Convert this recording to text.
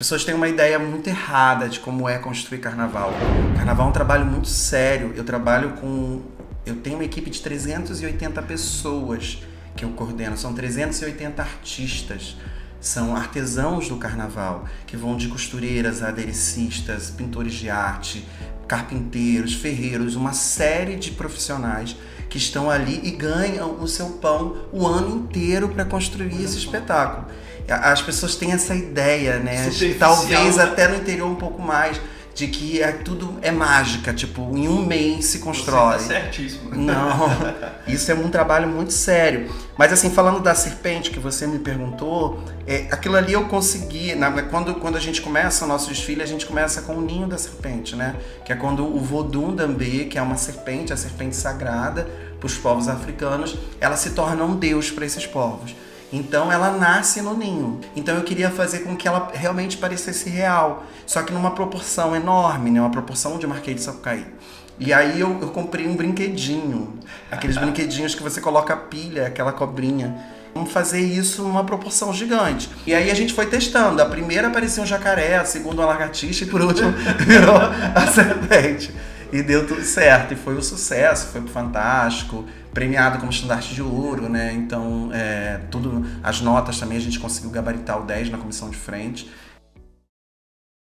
pessoas têm uma ideia muito errada de como é construir carnaval. Carnaval é um trabalho muito sério. Eu trabalho com. Eu tenho uma equipe de 380 pessoas que eu coordeno. São 380 artistas. São artesãos do carnaval, que vão de costureiras aderecistas, pintores de arte, carpinteiros, ferreiros, uma série de profissionais que estão ali e ganham o seu pão o ano inteiro para construir esse espetáculo as pessoas têm essa ideia, né? Talvez até no interior um pouco mais de que é, tudo é mágica, tipo, em um mês se constrói. Você tá certíssimo. Não, isso é um trabalho muito sério. Mas assim, falando da serpente que você me perguntou, é, aquilo ali eu consegui, na, quando, quando a gente começa o nosso desfile, a gente começa com o ninho da serpente, né? Que é quando o Vodun Dambê, que é uma serpente, a serpente sagrada para os povos africanos, ela se torna um deus para esses povos. Então ela nasce no ninho. Então eu queria fazer com que ela realmente parecesse real, só que numa proporção enorme, né? uma proporção de Marquês de Sapucaí. E aí eu, eu comprei um brinquedinho, aqueles brinquedinhos que você coloca a pilha, aquela cobrinha. Vamos fazer isso numa proporção gigante. E aí a gente foi testando. A primeira aparecia um jacaré, a segunda uma lagartixa e por último virou a serpente. E deu tudo certo. E foi um sucesso, foi fantástico premiado como estandarte de ouro, né? Então, é, tudo, as notas também a gente conseguiu gabaritar o 10 na comissão de frente.